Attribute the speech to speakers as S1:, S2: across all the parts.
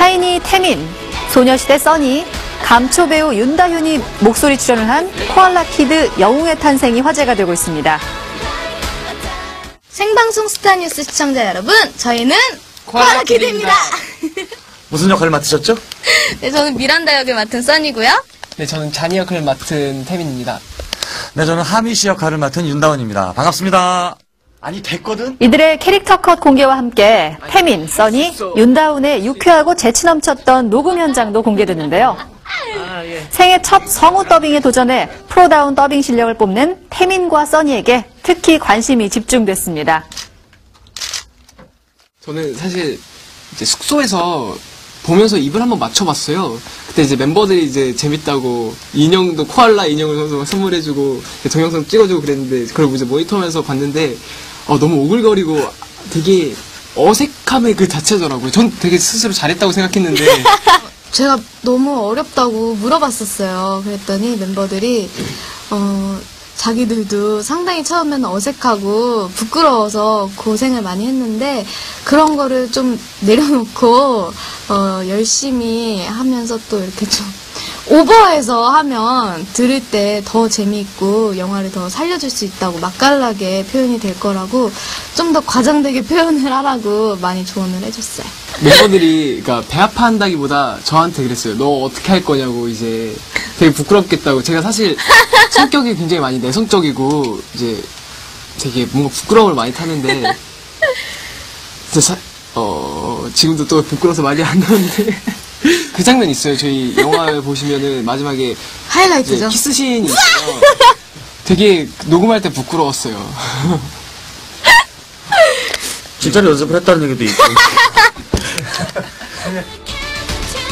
S1: 샤이니 태민, 소녀시대 써니, 감초 배우 윤다훈이 목소리 출연을 한 코알라 키드 영웅의 탄생이 화제가 되고 있습니다.
S2: 생방송 스타뉴스 시청자 여러분, 저희는
S3: 코알라 키드입니다.
S2: 코알라키드입니다.
S3: 무슨 역할을 맡으셨죠?
S2: 네, 저는 미란다 역을 맡은 써니고요.
S4: 네, 저는 자니 역을 맡은 태민입니다.
S3: 네, 저는 하미 씨 역할을 맡은 윤다훈입니다. 반갑습니다. 아니, 됐거든?
S1: 이들의 캐릭터 컷 공개와 함께 태민, 써니, 윤다운의 유쾌하고 재치 넘쳤던 녹음 현장도 공개됐는데요. 생애 첫 성우 더빙에 도전해 프로다운 더빙 실력을 뽐낸 태민과 써니에게 특히 관심이 집중됐습니다.
S4: 저는 사실 이제 숙소에서 보면서 입을 한번 맞춰봤어요. 그때 이제 멤버들이 이제 재밌다고 인형도 코알라 인형을 선물해주고 동영상 찍어주고 그랬는데 그걸 이제 모니터하면서 봤는데 어, 너무 오글거리고 되게 어색함의 그 자체더라고요. 전 되게 스스로 잘했다고 생각했는데
S2: 제가 너무 어렵다고 물어봤었어요. 그랬더니 멤버들이, 어, 자기들도 상당히 처음에는 어색하고 부끄러워서 고생을 많이 했는데 그런 거를 좀 내려놓고 어, 열심히 하면서 또 이렇게 좀 오버해서 하면 들을 때 더 재미있고 영화를 더 살려줄 수 있다고 맛깔나게 표현이 될 거라고 좀 더 과장되게 표현을 하라고 많이 조언을 해줬어요.
S4: 멤버들이 그러니까 배 아파한다기보다 저한테 그랬어요. 너 어떻게 할 거냐고 이제 되게 부끄럽겠다고. 제가 사실 성격이 굉장히 많이 내성적이고 이제 되게 뭔가 부끄러움을 많이 타는데 진짜 사- 어 지금도 또 부끄러워서 말이 안 나오는데 그 장면 있어요. 저희 영화 보시면은 마지막에
S2: 하이라이트죠.
S4: 키스 씬이 있어요. 되게 녹음할 때 부끄러웠어요.
S3: 진짜로 연습을 했다는 얘기도 있고.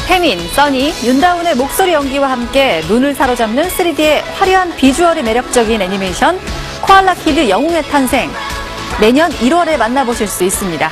S1: 태민, 써니, 윤다훈의 목소리 연기와 함께 눈을 사로잡는 3D의 화려한 비주얼이 매력적인 애니메이션 코알라 키드 영웅의 탄생 내년 1월에 만나보실 수 있습니다.